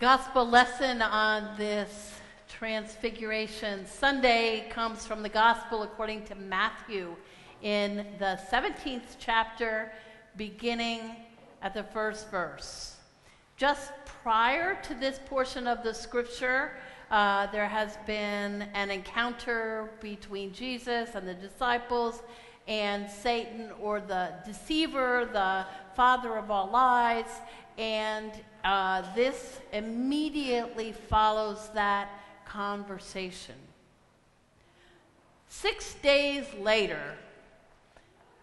gospel lesson on this Transfiguration Sunday comes from the gospel according to Matthew in the 17th chapter, beginning at the first verse. Just prior to this portion of the scripture, uh, there has been an encounter between Jesus and the disciples and Satan, or the deceiver, the father of all lies. And uh, this immediately follows that conversation. Six days later,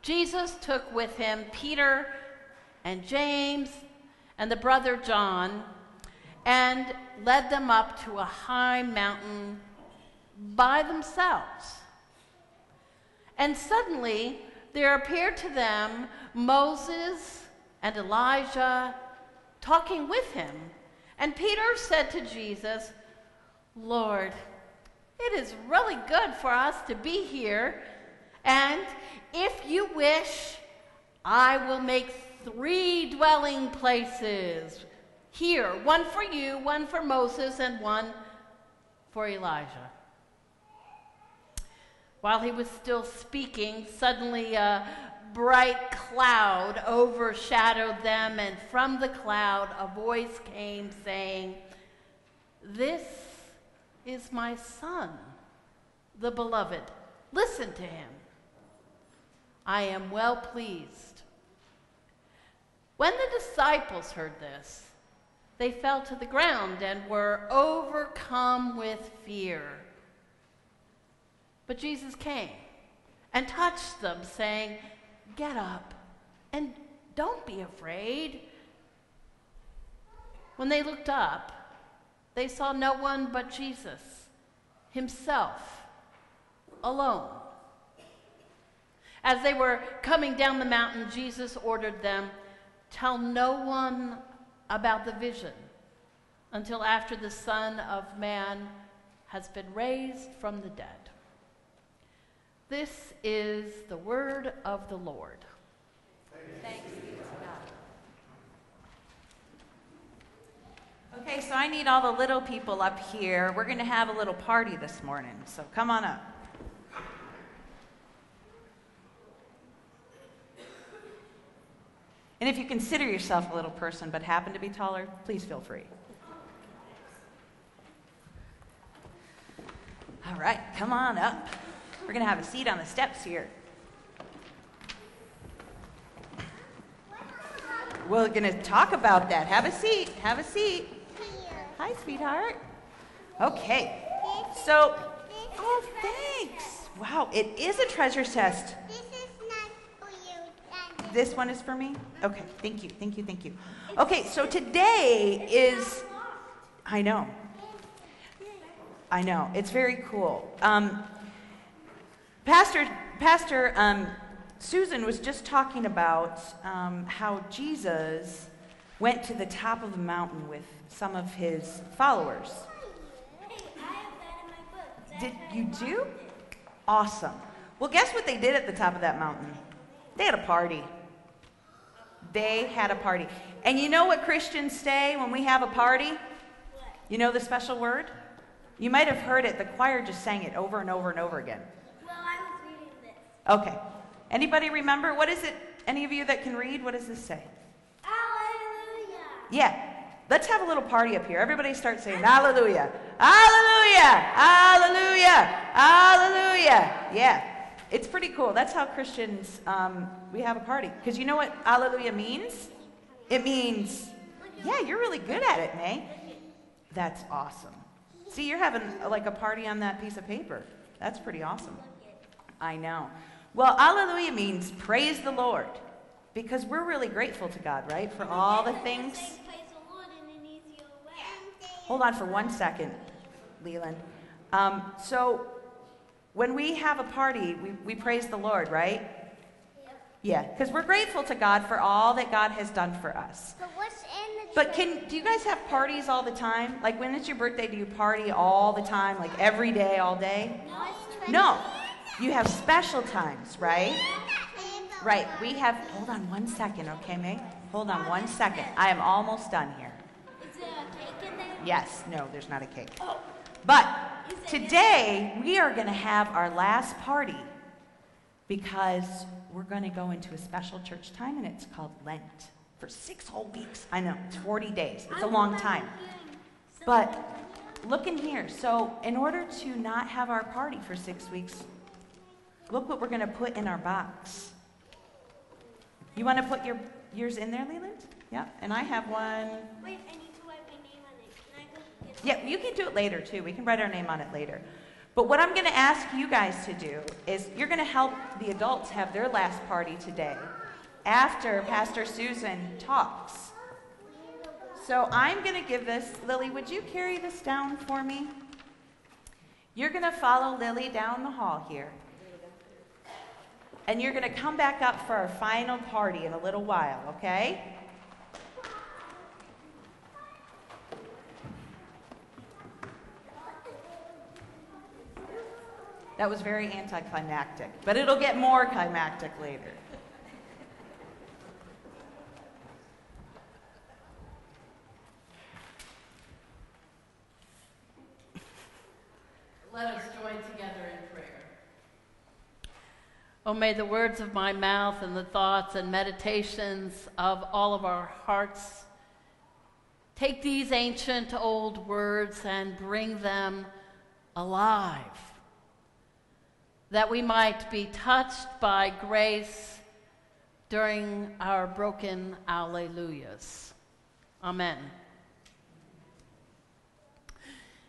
Jesus took with him Peter and James and the brother John and led them up to a high mountain by themselves. And suddenly there appeared to them Moses and Elijah talking with him. And Peter said to Jesus, Lord, it is really good for us to be here. And if you wish, I will make three dwelling places here one for you, one for Moses, and one for Elijah. While he was still speaking, suddenly a bright cloud overshadowed them, and from the cloud a voice came saying, This is my son, the beloved. Listen to him. I am well pleased. When the disciples heard this, they fell to the ground and were overcome with fear. But Jesus came and touched them, saying, Get up and don't be afraid. When they looked up, they saw no one but Jesus, himself, alone. As they were coming down the mountain, Jesus ordered them, Tell no one about the vision until after the Son of Man has been raised from the dead. This is the word of the Lord. Thanks be to God. Okay, so I need all the little people up here. We're going to have a little party this morning, so come on up. And if you consider yourself a little person but happen to be taller, please feel free. All right, come on up. We're going to have a seat on the steps here. We're going to talk about that. Have a seat. Have a seat. Hi, sweetheart. Okay. So, oh, thanks. Wow, it is a treasure chest. This one is for me? Okay, thank you, thank you, thank you. Okay, so today is, I know. I know, it's very cool. Um, Pastor, Pastor um, Susan was just talking about um, how Jesus went to the top of the mountain with some of his followers. Did you do? Awesome. Well, guess what they did at the top of that mountain? They had a party. They had a party. And you know what Christians say when we have a party? You know the special word? You might have heard it. The choir just sang it over and over and over again. Well, I was reading this. Okay. Anybody remember? What is it? Any of you that can read? What does this say? Hallelujah. Yeah. Let's have a little party up here. Everybody start saying hallelujah. Hallelujah. Hallelujah. Hallelujah. Yeah. It's pretty cool. That's how Christians, um, we have a party. Because you know what hallelujah means? It means, yeah, you're really good at it, May. That's awesome. See, you're having like a party on that piece of paper. That's pretty awesome. I know. Well, Alleluia means praise the Lord. Because we're really grateful to God, right? For all the things. Say praise the Lord in an easier way. Hold on for one second, Leland. Um, so, when we have a party, we, we praise the Lord, right? Yeah, because we're grateful to God for all that God has done for us. But what's in the But can do you guys have parties all the time? Like when it's your birthday, do you party all the time, like every day, all day? No. No, you have special times, right? Right. We have. Hold on one second, okay, May? Hold on one second. I am almost done here. Is there a cake in there? Yes, no, there's not a cake. But today we are going to have our last party because we're going to go into a special church time and it's called Lent for six whole weeks. I know, it's 40 days. It's a long time. But look in here. So, in order to not have our party for six weeks, look what we're going to put in our box. You want to put your yours in there, Leland? Yeah. And I have one. Wait, I need to write my name on it. Can I go get Yeah, you can do it later too. We can write our name on it later. But what I'm going to ask you guys to do is you're going to help the adults have their last party today after Pastor Susan talks. So I'm going to give this, Lily, would you carry this down for me? You're going to follow Lily down the hall here. And you're going to come back up for our final party in a little while, okay? That was very anticlimactic, but it'll get more climactic later. Let us join together in prayer. Oh, may the words of my mouth and the thoughts and meditations of all of our hearts take these ancient old words and bring them alive, that we might be touched by grace during our broken alleluias. Amen.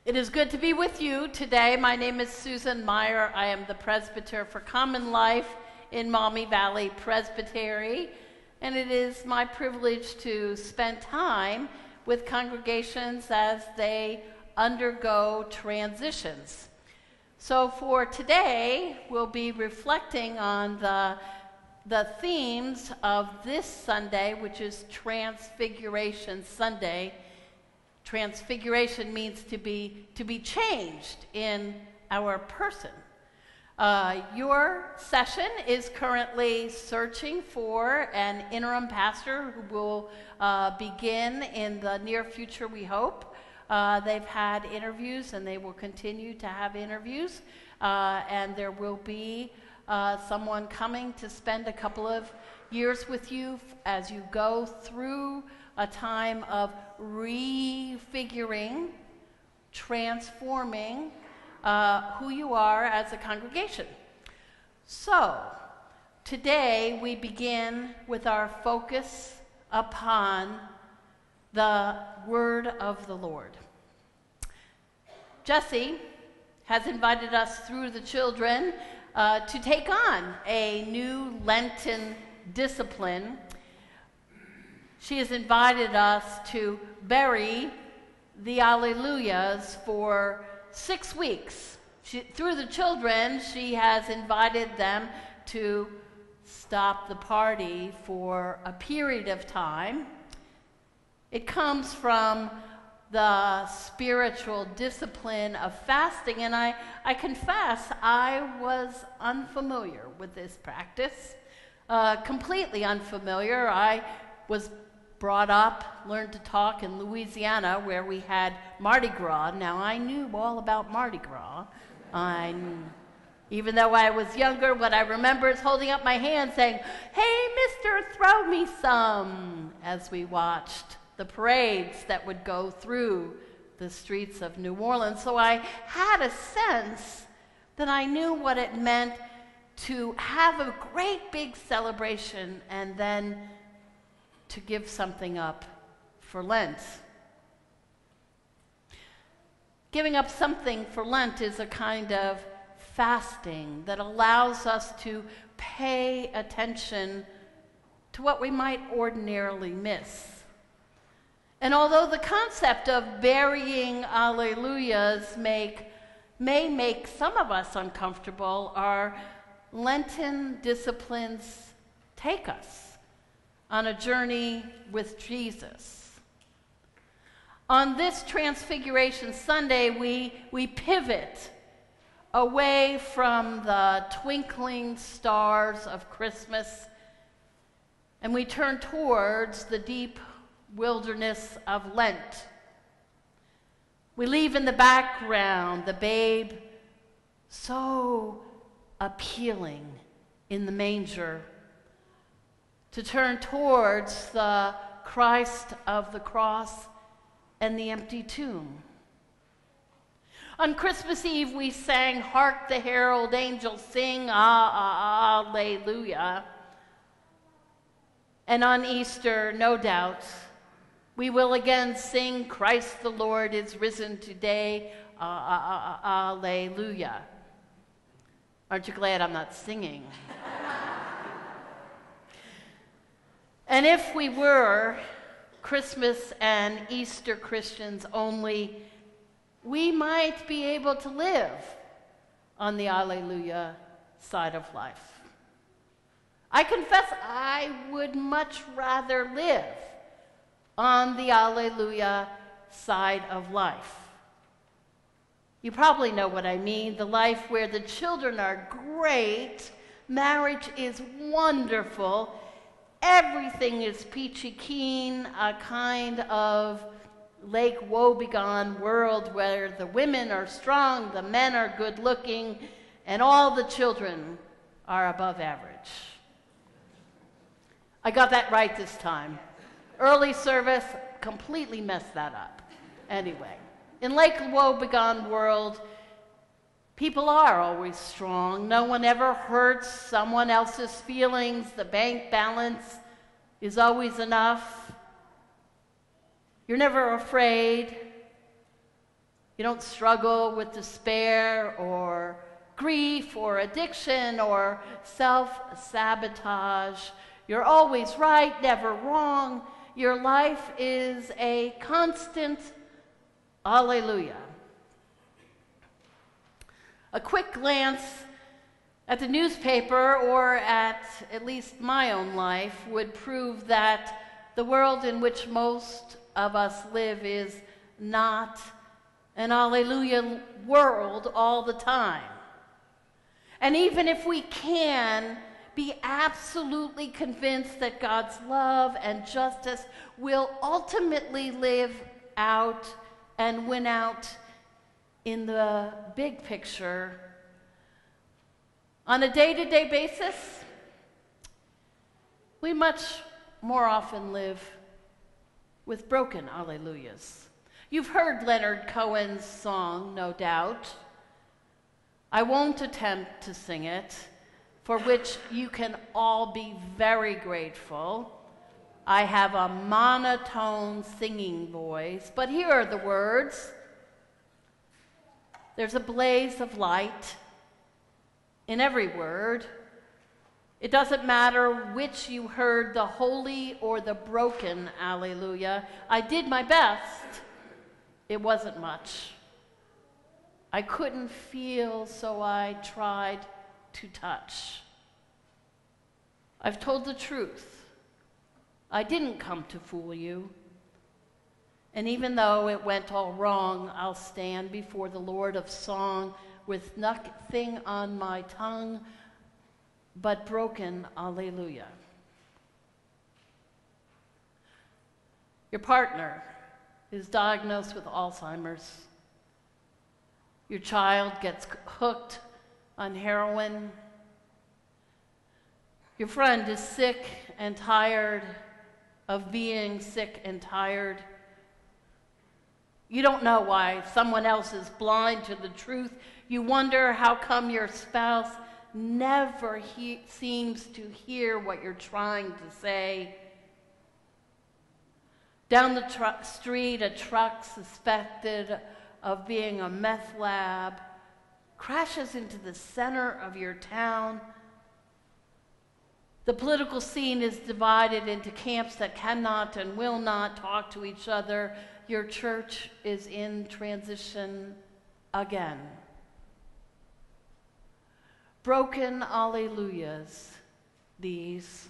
It is good to be with you today. My name is Susan Meier. I am the presbyter for Common Life in Maumee Valley Presbytery, and it is my privilege to spend time with congregations as they undergo transitions. So for today, we'll be reflecting on the, the themes of this Sunday, which is Transfiguration Sunday. Transfiguration means to be, to be changed in our person. Uh, your session is currently searching for an interim pastor who will uh, begin in the near future, we hope. Uh, they've had interviews and they will continue to have interviews. Uh, and there will be uh, someone coming to spend a couple of years with you as you go through a time of refiguring, transforming uh, who you are as a congregation. So, today we begin with our focus upon the word of the Lord. Jesse has invited us through the children uh, to take on a new Lenten discipline. She has invited us to bury the Alleluias for six weeks. She, through the children, she has invited them to stop the party for a period of time. It comes from the spiritual discipline of fasting, and I, I confess I was unfamiliar with this practice, uh, completely unfamiliar. I was brought up, learned to talk in Louisiana where we had Mardi Gras. Now, I knew all about Mardi Gras. I, even though I was younger, what I remember is holding up my hand saying, Hey, mister, throw me some, as we watched the parades that would go through the streets of New Orleans. So I had a sense that I knew what it meant to have a great big celebration and then to give something up for Lent. Giving up something for Lent is a kind of fasting that allows us to pay attention to what we might ordinarily miss. And although the concept of burying alleluias make, may make some of us uncomfortable, our Lenten disciplines take us on a journey with Jesus. On this Transfiguration Sunday, we, we pivot away from the twinkling stars of Christmas and we turn towards the deep wilderness of Lent. We leave in the background the babe so appealing in the manger to turn towards the Christ of the cross and the empty tomb. On Christmas Eve, we sang, Hark the Herald Angels Sing, Ah, ah, Alleluia. And on Easter, no doubt, we will again sing, Christ the Lord is risen today, ah, ah, ah, Alleluia. Aren't you glad I'm not singing? And if we were Christmas and Easter Christians only, we might be able to live on the Alleluia side of life. I confess I would much rather live on the Alleluia side of life. You probably know what I mean the life where the children are great, marriage is wonderful, everything is peachy keen, a kind of Lake Wobegon world where the women are strong, the men are good looking, and all the children are above average. I got that right this time. Early service completely messed that up. Anyway, in Lake Wobegon world, people are always strong. No one ever hurts someone else's feelings. The bank balance is always enough. You're never afraid. You don't struggle with despair or grief or addiction or self sabotage. You're always right, never wrong. Your life is a constant alleluia. A quick glance at the newspaper or at at least my own life would prove that the world in which most of us live is not an alleluia world all the time. And even if we can be absolutely convinced that God's love and justice will ultimately live out and win out in the big picture, on a day to day basis, we much more often live with broken alleluias. You've heard Leonard Cohen's song, no doubt. I won't attempt to sing it, for which you can all be very grateful. I have a monotone singing voice, but here are the words. There's a blaze of light in every word. It doesn't matter which you heard, the holy or the broken alleluia. I did my best. It wasn't much. I couldn't feel, so I tried to touch. I've told the truth. I didn't come to fool you. And even though it went all wrong, I'll stand before the Lord of song with nothing on my tongue but broken. Alleluia. Your partner is diagnosed with Alzheimer's. Your child gets hooked on heroin. Your friend is sick and tired of being sick and tired. You don't know why someone else is blind to the truth. You wonder how come your spouse never he- seems to hear what you're trying to say. Down the tr- street, a truck suspected of being a meth lab crashes into the center of your town. The political scene is divided into camps that cannot and will not talk to each other. Your church is in transition again broken alleluias, these.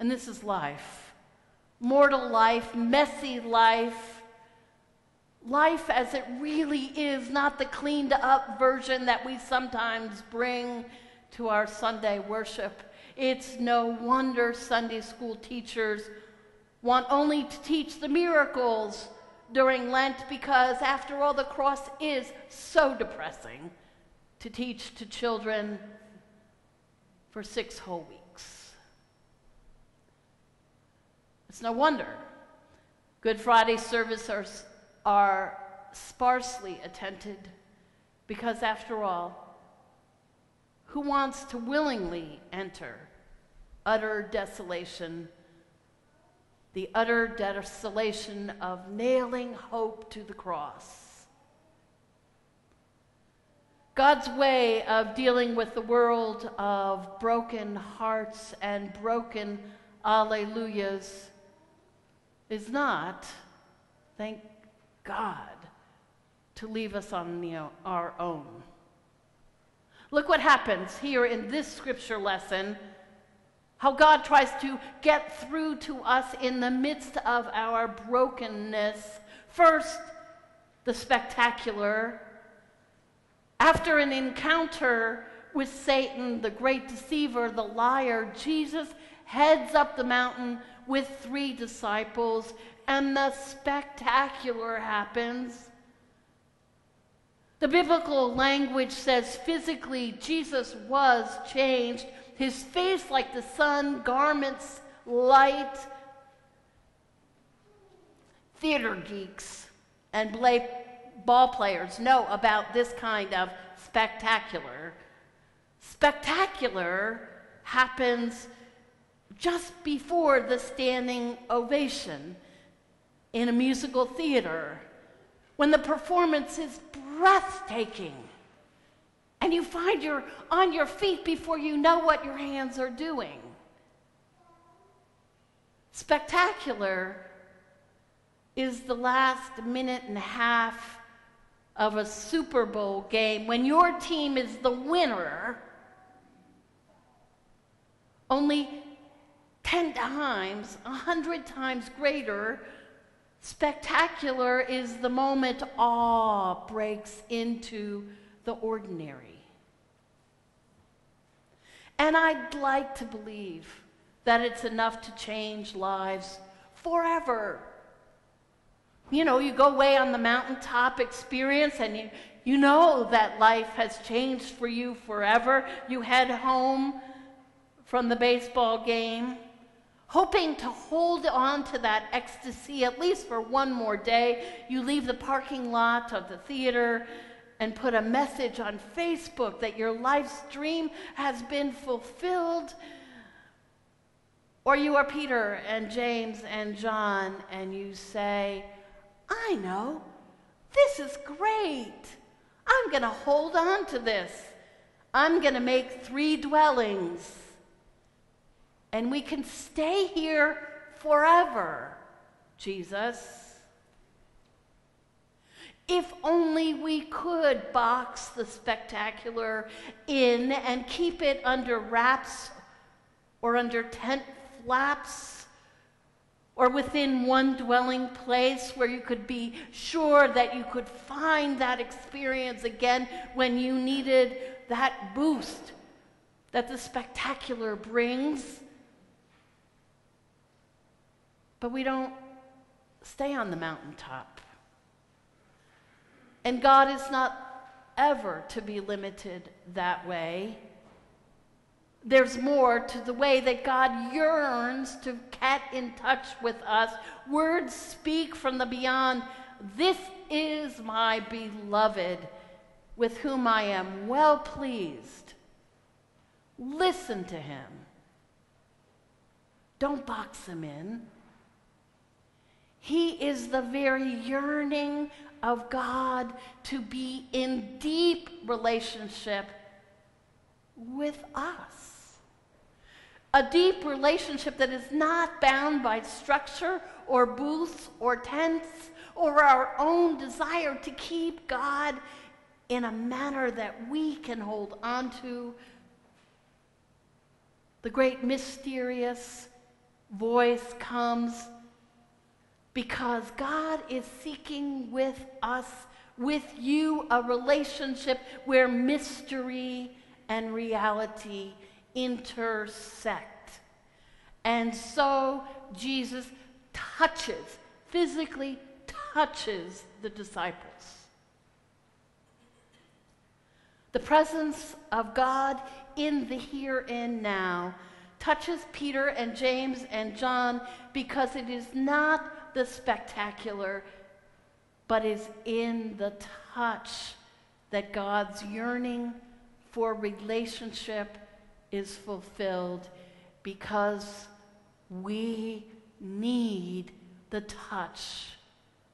And this is life mortal life, messy life. Life as it really is, not the cleaned up version that we sometimes bring to our Sunday worship. It's no wonder Sunday school teachers want only to teach the miracles during Lent because, after all, the cross is so depressing to teach to children for six whole weeks. It's no wonder Good Friday services are, are sparsely attended because, after all, who wants to willingly enter utter desolation, the utter desolation of nailing hope to the cross? God's way of dealing with the world of broken hearts and broken alleluias is not, thank God, to leave us on the, our own. Look what happens here in this scripture lesson how God tries to get through to us in the midst of our brokenness. First, the spectacular. After an encounter with Satan, the great deceiver, the liar, Jesus heads up the mountain with three disciples, and the spectacular happens. The biblical language says physically Jesus was changed, his face like the sun, garments light. Theater geeks and ball players know about this kind of spectacular. Spectacular happens just before the standing ovation in a musical theater when the performance is breathtaking and you find you're on your feet before you know what your hands are doing. Spectacular is the last minute and a half of a Super Bowl game when your team is the winner, only 10 times, 100 times greater. Spectacular is the moment awe breaks into the ordinary. And I'd like to believe that it's enough to change lives forever. You know, you go away on the mountaintop experience and you, you know that life has changed for you forever. You head home from the baseball game hoping to hold on to that ecstasy at least for one more day. You leave the parking lot of the theater and put a message on Facebook that your life's dream has been fulfilled. Or you are Peter and James and John and you say, I know, this is great. I'm going to hold on to this. I'm going to make three dwellings and we can stay here forever, Jesus. If only we could box the spectacular in and keep it under wraps or under tent flaps or within one dwelling place where you could be sure that you could find that experience again when you needed that boost that the spectacular brings. But we don't stay on the mountaintop. And God is not ever to be limited that way. There's more to the way that God yearns to get in touch with us. Words speak from the beyond. This is my beloved, with whom I am well pleased. Listen to him. Don't box him in. He is the very yearning of God to be in deep relationship with us. A deep relationship that is not bound by structure or booths or tents or our own desire to keep God in a manner that we can hold on to. The great mysterious voice comes because God is seeking with us, with you, a relationship where mystery and reality intersect. And so Jesus touches, physically touches the disciples. The presence of God in the here and now touches Peter and James and John because it is not the spectacular, but is in the touch that God's yearning for relationship is fulfilled because we need the touch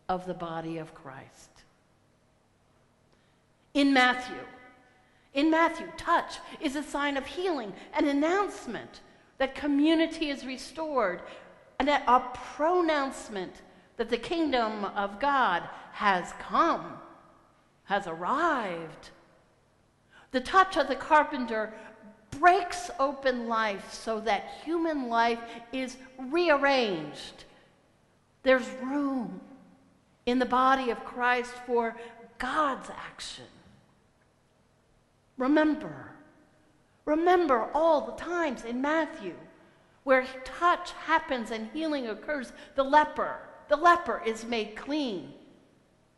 of the body of Christ. In Matthew, in Matthew, touch is a sign of healing, an announcement that community is restored, and a pronouncement that the kingdom of God has come, has arrived. The touch of the carpenter breaks open life so that human life is rearranged. There's room in the body of Christ for God's action. Remember, remember all the times in Matthew where touch happens and healing occurs. The leper, the leper is made clean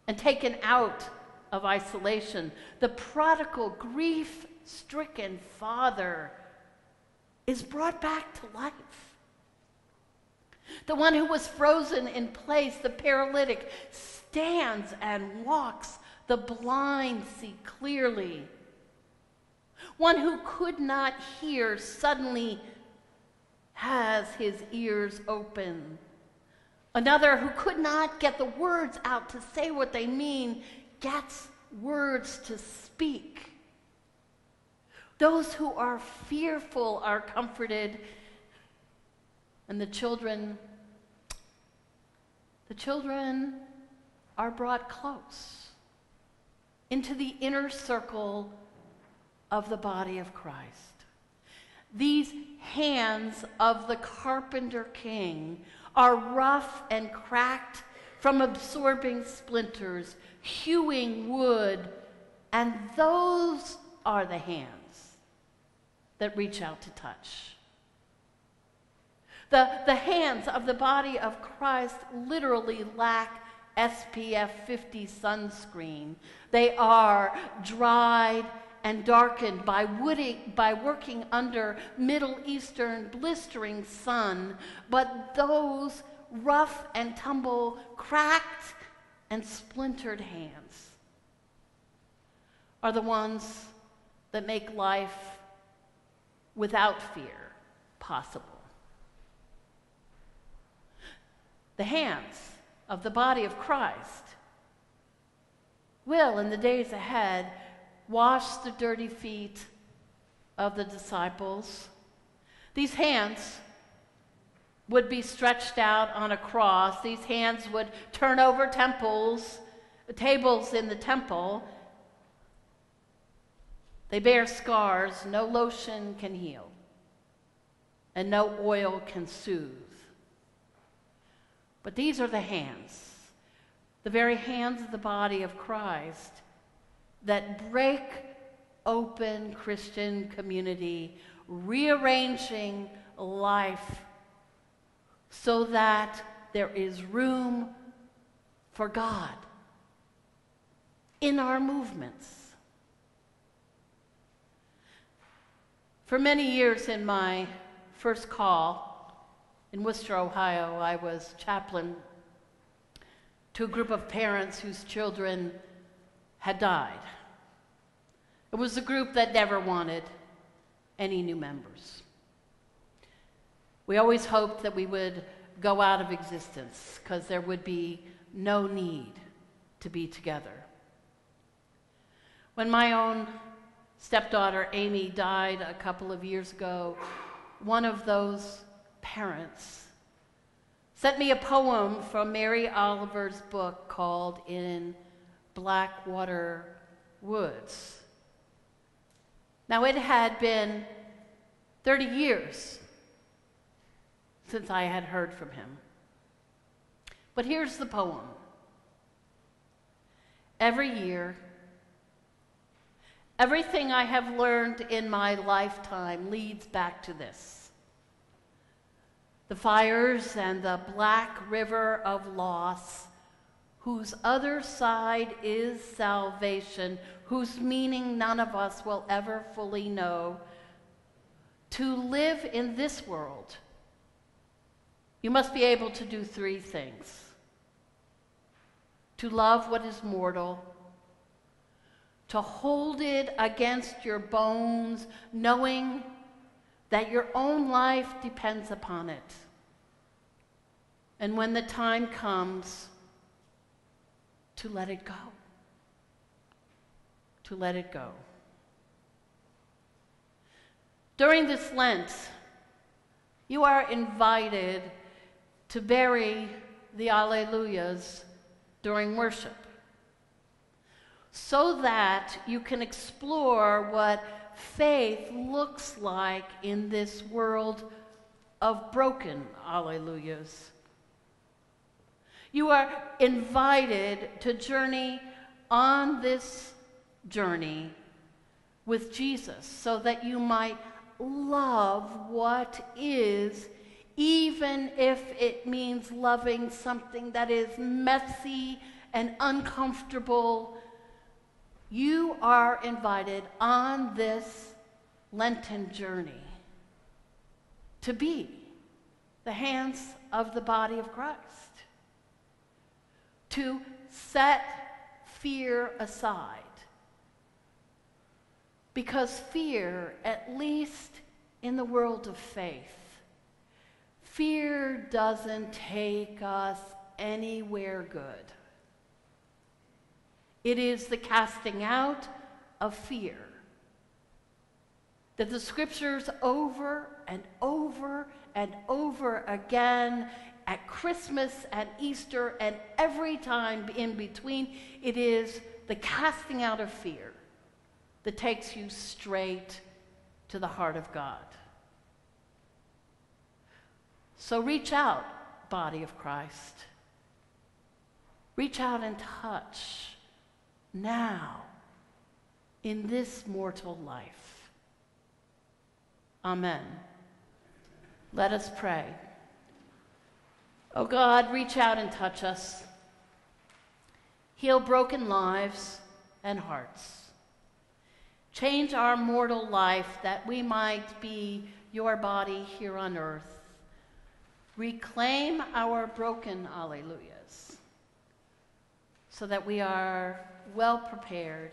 and taken out of isolation. The prodigal, grief stricken father is brought back to life. The one who was frozen in place, the paralytic, stands and walks. The blind see clearly. One who could not hear suddenly has his ears open. Another who could not get the words out to say what they mean gets words to speak. Those who are fearful are comforted, and the children, the children are brought close into the inner circle of the body of Christ. These hands of the carpenter king are rough and cracked from absorbing splinters, hewing wood, and those are the hands that reach out to touch. The, the hands of the body of Christ literally lack SPF 50 sunscreen. They are dried and darkened by, wooding, by working under Middle Eastern blistering sun, but those rough and tumble, cracked and splintered hands are the ones that make life without fear possible. The hands of the body of Christ will, in the days ahead, wash the dirty feet of the disciples. These hands would be stretched out on a cross. These hands would turn over temples, tables in the temple. They bear scars no lotion can heal, and no oil can soothe. But these are the hands, the very hands of the body of Christ that break open Christian community, rearranging life so that there is room for God in our movements. For many years in my first call in Wooster, Ohio, I was chaplain to a group of parents whose children had died. It was a group that never wanted any new members. We always hoped that we would go out of existence because there would be no need to be together. When my own stepdaughter Amy died a couple of years ago, one of those parents sent me a poem from Mary Oliver's book called In Blackwater Woods. Now, it had been 30 years since I had heard from him. But here's the poem. Every year, everything I have learned in my lifetime leads back to this. The fires and the black river of loss whose other side is salvation, whose meaning none of us will ever fully know, to live in this world, you must be able to do three things to love what is mortal, to hold it against your bones, knowing that your own life depends upon it. And when the time comes, to let it go. To let it go. During this Lent, you are invited to bury the Alleluias during worship so that you can explore what faith looks like in this world of broken Alleluias. You are invited to journey on this journey with Jesus so that you might love what is, even if it means loving something that is messy and uncomfortable. You are invited on this Lenten journey to be the hands of the body of Christ, to set fear aside because fear, at least in the world of faith, fear doesn't take us anywhere good. It is the casting out of fear that the scriptures over and over and over again at Christmas, at Easter, and every time in between, it is the casting out of fear that takes you straight to the heart of God. So reach out, body of Christ. Reach out and touch now in this mortal life. Amen. Let us pray. Oh God, reach out and touch us. Heal broken lives and hearts. Change our mortal life that we might be your body here on earth. Reclaim our broken alleluias so that we are well prepared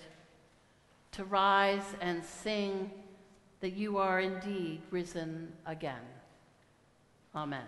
to rise and sing that you are indeed risen again. Amen.